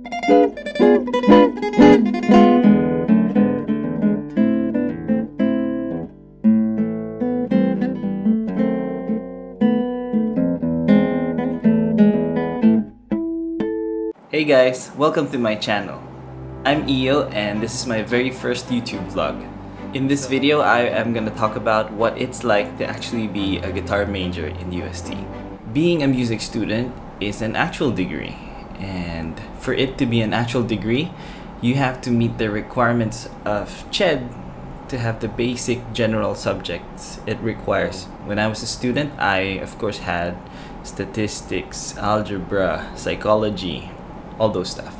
Hey guys, welcome to my channel. I'm Iyo and this is my very first YouTube vlog. In this video, I am gonna talk about what it's like to actually be a guitar major in UST. Being a music student is an actual degree and for it to be an actual degree, you have to meet the requirements of CHED to have the basic general subjects it requires. When I was a student, I of course had statistics, algebra, psychology, all those stuff.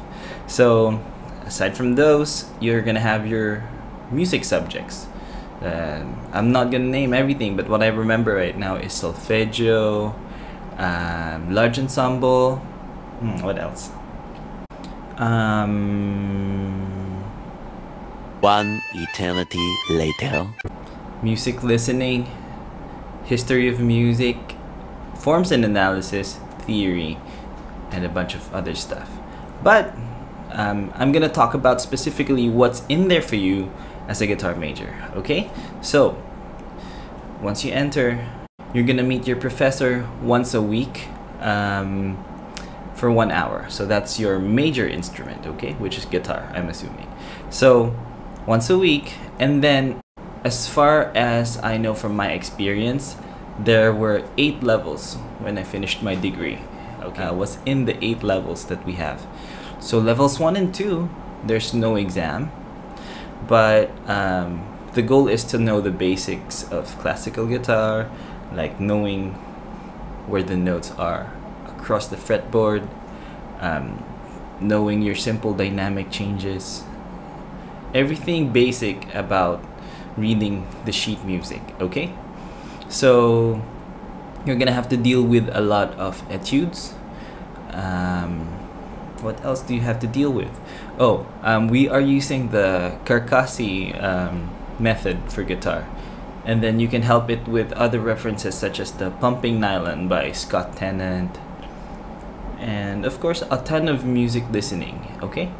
So aside from those, you're gonna have your music subjects. Uh, I'm not gonna name everything, but what I remember right now is solfeggio, um, large ensemble. Hmm, what else? Um, One eternity later. music listening, history of music, forms and analysis, theory, and a bunch of other stuff. But um, I'm gonna talk about specifically what's in there for you as a guitar major, okay? So, once you enter, you're gonna meet your professor once a week um, for one hour. So, that's your major instrument, okay? Which is guitar, I'm assuming. So, once a week, and then as far as I know from my experience, there were eight levels when I finished my degree. Okay, I was in the eight levels that we have. So levels one and two, there's no exam, but um, the goal is to know the basics of classical guitar, like knowing where the notes are across the fretboard, um, knowing your simple dynamic changes, everything basic about reading the sheet music. Okay, so you're gonna have to deal with a lot of etudes. Um, what else do you have to deal with? Oh, um, we are using the Carcassi um, method for guitar. And then you can help it with other references such as the Pumping Nylon by Scott Tennant. And of course, a ton of music listening, okay?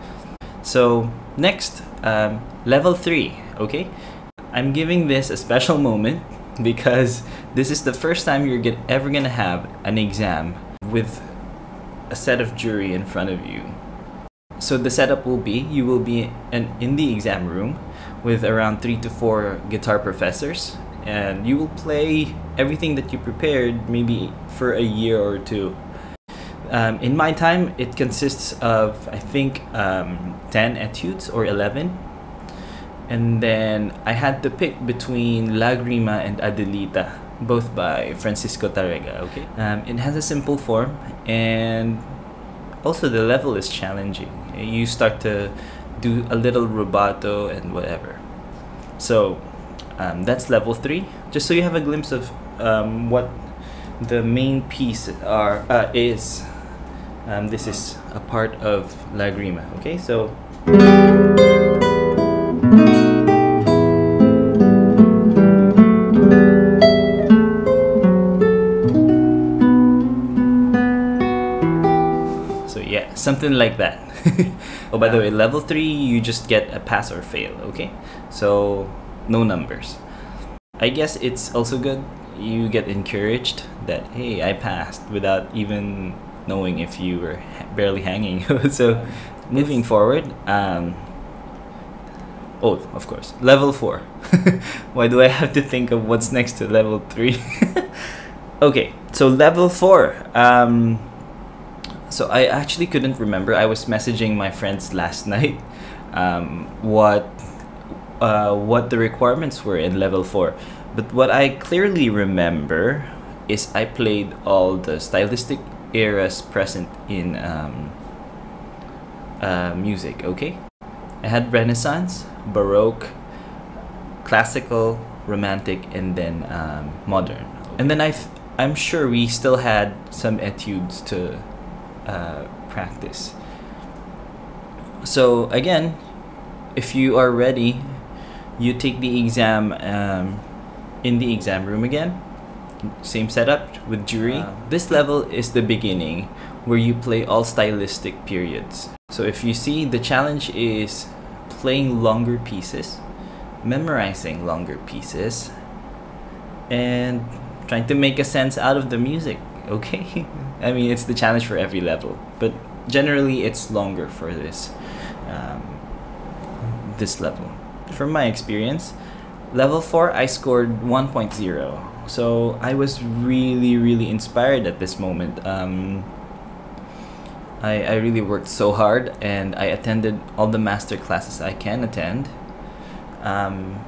So, next, um, level 3, okay? I'm giving this a special moment because this is the first time you're get, ever gonna have an exam with a set of jury in front of you. So the setup will be you will be in, in the exam room with around three to four guitar professors, and you will play everything that you prepared maybe for a year or two. Um, in my time, it consists of I think um, 10 etudes or 11 and then I had to pick between Lagrima and Adelita, both by Francisco Tarrega. Okay, um, it has a simple form, and also the level is challenging. You start to do a little rubato and whatever. So um, that's level three. Just so you have a glimpse of um, what the main piece are uh, is. Um, this is a part of Lagrima. Okay, so. So yeah, something like that. oh, by the way, level three, you just get a pass or fail. Okay, so no numbers. I guess it's also good. You get encouraged that hey, I passed without even knowing if you were barely hanging. so moving forward, um, oh, of course, level four. Why do I have to think of what's next to level three? okay, so level four. Um, so I actually couldn't remember. I was messaging my friends last night um, what uh, what the requirements were in level four. But what I clearly remember is I played all the stylistic eras present in um, uh, music. Okay, I had Renaissance, Baroque, classical, romantic, and then um, modern. And then I, I'm sure we still had some etudes to uh, practice. So again, if you are ready, you take the exam um, in the exam room again. Same setup with jury. this level is the beginning where you play all stylistic periods. So if you see, the challenge is playing longer pieces, memorizing longer pieces, and trying to make a sense out of the music. Okay, I mean it's the challenge for every level, but generally it's longer for this um, this level. From my experience, level four I scored 1.0, so I was really really inspired at this moment. Um, I, I really worked so hard and I attended all the master classes I can attend. Um,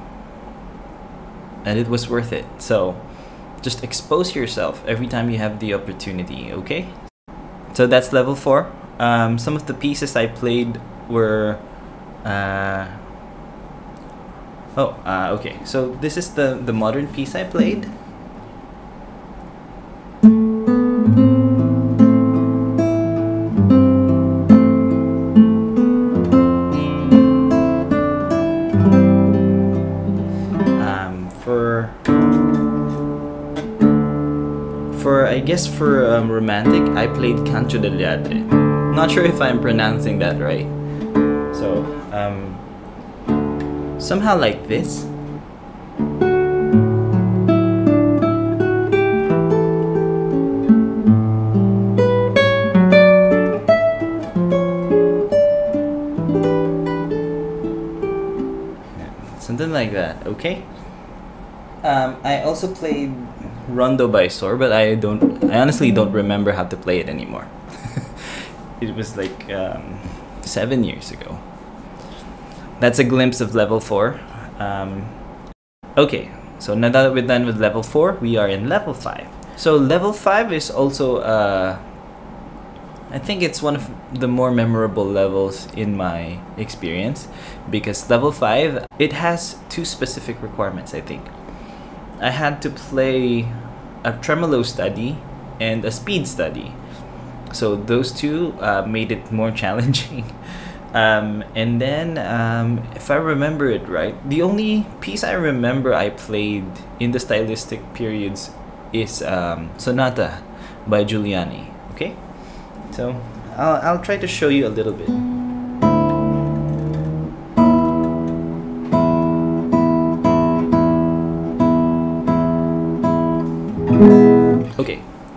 and it was worth it. So just expose yourself every time you have the opportunity, okay? So that's level four. Um, some of the pieces I played were. Uh, oh, uh, okay. So this is the, the modern piece I played. Romantic, I played Canto del Ladre. Not sure if I'm pronouncing that right. So um, somehow like this. Something like that, okay? Um, I also played Rondo by Sor, but I don't. I honestly don't remember how to play it anymore. it was like um, seven years ago. That's a glimpse of level four. Um, okay, so now that we're done with level four, we are in level five. So level five is also. Uh, I think it's one of the more memorable levels in my experience because level 5 it has two specific requirements I think. I had to play a tremolo study and a speed study. So those two uh, made it more challenging. Um, and then, um, if I remember it right, the only piece I remember I played in the stylistic periods is um, Sonata by Giuliani. Okay? So I'll, I'll try to show you a little bit.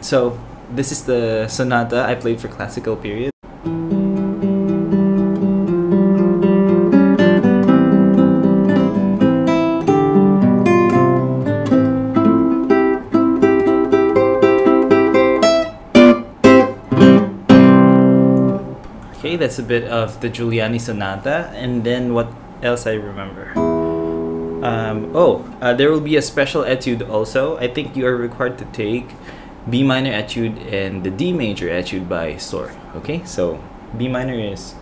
So this is the sonata I played for classical period. Okay, that's a bit of the Giuliani Sonata, and then what else I remember? Um, oh, uh, there will be a special etude also. I think you are required to take B minor etude and the D major etude by Sor. Okay, so B minor is.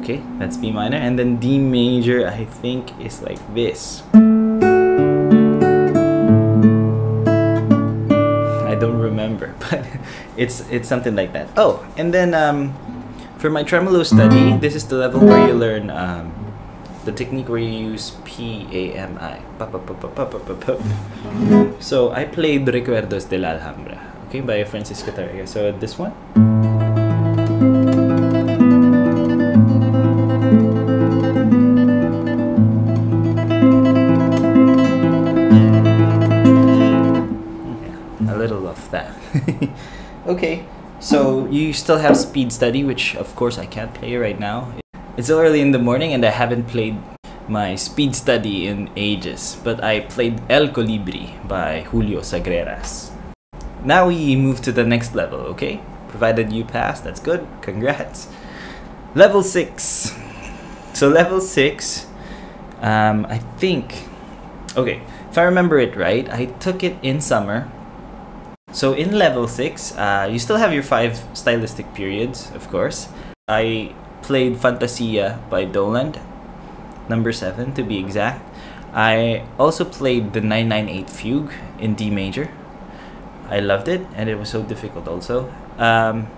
Okay, that's B minor, and then D major I think is like this. I don't remember, but it's it's something like that. Oh, and then um, for my tremolo study, this is the level where you learn um, the technique where you use P A M I. Pa, pa, pa, pa, pa, pa, pa, pa. So I played Recuerdos de la Alhambra, okay, by Francisco Tarrega. So this one. a little of that. okay, so you still have speed study, which of course I can't play right now. It's so early in the morning and I haven't played my speed study in ages, but I played El Colibri by Julio Sagreras. Now we move to the next level, okay? Provided you pass, that's good. Congrats. Level 6. So, level 6, um, I think. Okay, if I remember it right, I took it in summer so in level 6, uh, you still have your five stylistic periods, of course. I played Fantasia by Dowland, number 7 to be exact. I also played the 998 Fugue in D major. I loved it, and it was so difficult also. Um,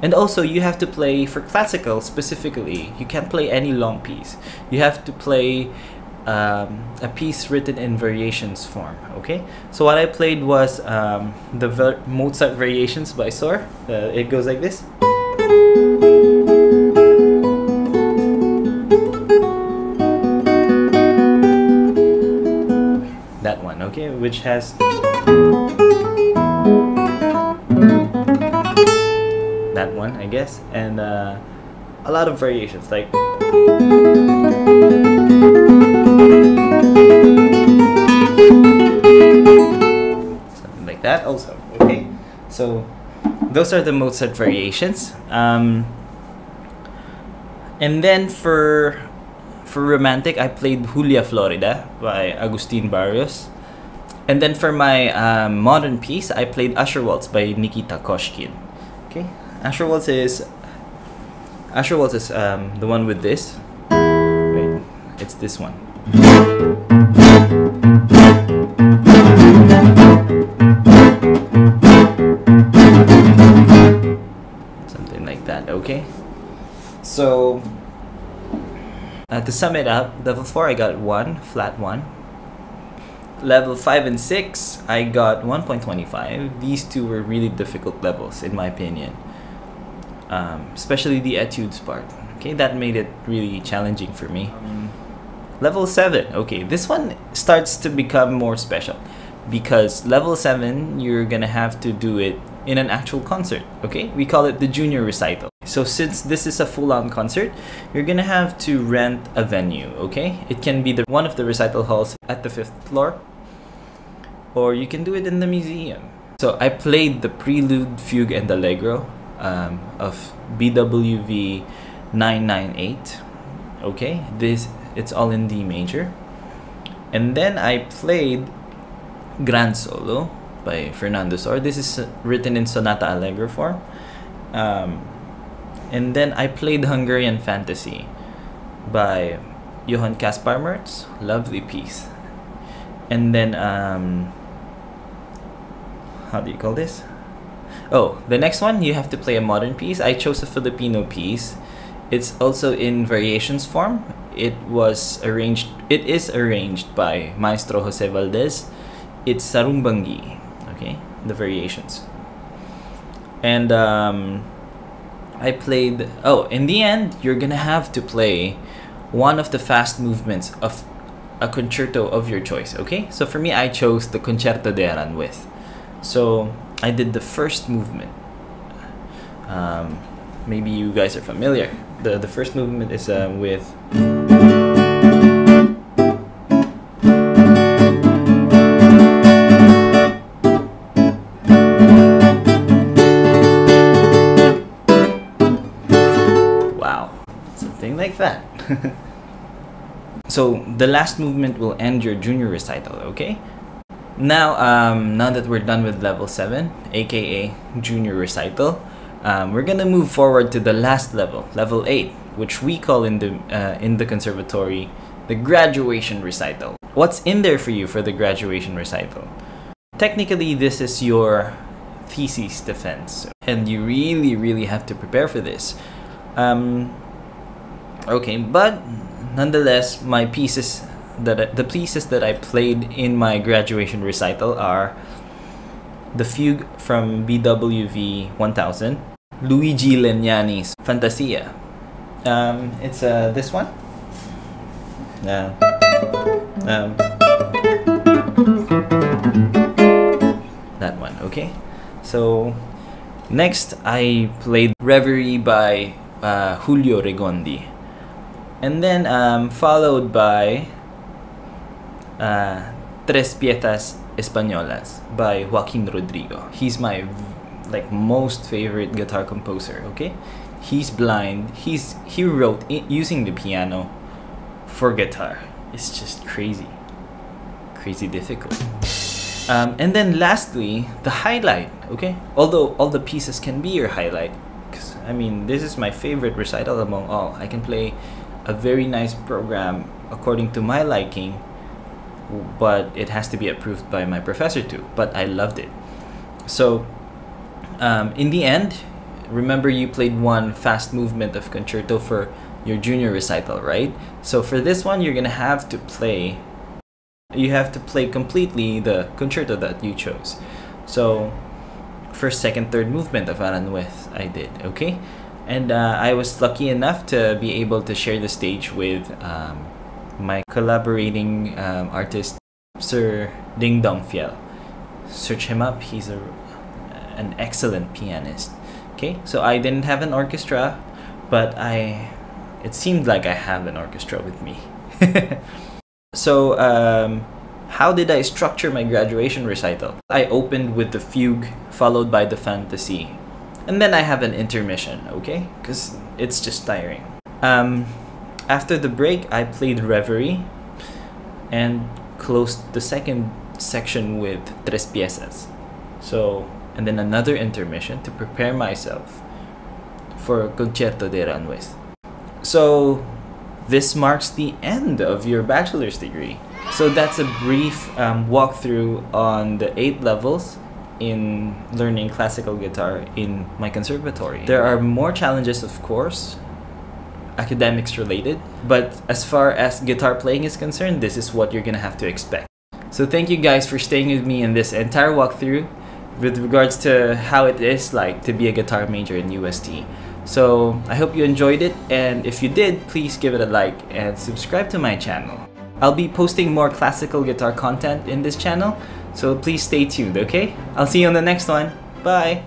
and also, you have to play for classical specifically. You can't play any long piece. You have to play um, a piece written in variations form. Okay, so what I played was um, the Mozart Variations by Sor. Uh, it goes like this. Which has that one, I guess, and uh, a lot of variations like. Something like that, also. Okay, so those are the Mozart variations. Um, and then for for romantic, I played Julia Florida by Agustin Barrios. And then for my um, modern piece, I played Usher Waltz by Nikita Koshkin. Okay, Usher Waltz is Usher Waltz is um, the one with this. Wait, it's this one. Something like that. Okay. So uh, to sum it up, level four I got one flat one. Level five and six I got one point twenty five. These two were really difficult levels in my opinion um, especially the etudes part. Okay, that made it really challenging for me. level 7, okay, this one starts to become more special because level 7 you're gonna have to do it in an actual concert. Okay, we call it the junior recital. So, since this is a full on concert, you're gonna have to rent a venue. Okay, it can be the one of the recital halls at the fifth floor, or you can do it in the museum. So, I played the prelude, fugue, and allegro um, of BWV 998. Okay, this it's all in D major. And then I played Grand Solo by Fernando Sor. This is uh, written in Sonata Allegro form. Um, and then I played Hungarian Fantasy by Johann Kaspar Mertz. Lovely piece. And then, um, how do you call this? Oh, the next one you have to play a modern piece. I chose a Filipino piece. It's also in variations form. It was arranged. It is arranged by Maestro Jose Valdez. It's Sarung Banggi. Okay, the variations. And um, I played. Oh, in the end, you're gonna have to play one of the fast movements of a concerto of your choice. Okay, so for me, I chose the Concerto de Aranjuez. So I did the first movement. Um, maybe you guys are familiar. The the first movement is uh, with. Wow, something like that. so the last movement will end your junior recital, okay? Now, um, now that we're done with level 7, aka junior recital, um, we're gonna move forward to the last level, level 8, which we call in the, uh, in the conservatory the graduation recital. What's in there for you for the graduation recital? Technically, this is your thesis defense, and you really, really have to prepare for this. Um, okay, but nonetheless, my pieces that I, the pieces that I played in my graduation recital are the fugue from BWV 1000, Luigi Legnani's Fantasia. Um, it's uh, this one. Uh, um, that one, okay? So, next I played Reverie by uh, Giulio Regondi. And then um, followed by uh, Tres Piezas Españolas by Joaquin Rodrigo. He's my like most favorite guitar composer. Okay, he's blind. He's he wrote using the piano for guitar. It's just crazy, crazy difficult. Um, and then lastly, the highlight. Okay, although all the pieces can be your highlight, because I mean this is my favorite recital among all. I can play a very nice program according to my liking but it has to be approved by my professor too. But I loved it. So, um, in the end, remember you played one fast movement of concerto for your junior recital, right? So for this one, you're gonna have to play. You have to play completely the concerto that you chose. So first, second, third movement of Aranjuez I did, okay? And uh, I was lucky enough to be able to share the stage with um, my collaborating um, artist, Sir Ding Dong Fiel. Search him up, he's a, an excellent pianist. Okay, so I didn't have an orchestra, but I it seemed like I have an orchestra with me. so, um, how did I structure my graduation recital? I opened with the fugue, followed by the fantasy, and then I have an intermission, okay? Because it's just tiring. Um, after the break, I played Reverie and closed the second section with Tres Piezas. So, and then another intermission to prepare myself for Concierto de Aranjuez. So, this marks the end of your bachelor's degree. So, that's a brief um, walkthrough on the eight levels in learning classical guitar in my conservatory. There are more challenges, of course, academics related, but as far as guitar playing is concerned, this is what you're gonna have to expect. So thank you guys for staying with me in this entire walkthrough with regards to how it is like to be a guitar major in UST. So I hope you enjoyed it and if you did, please give it a like and subscribe to my channel. I'll be posting more classical guitar content in this channel, so please stay tuned, okay? I'll see you on the next one. Bye!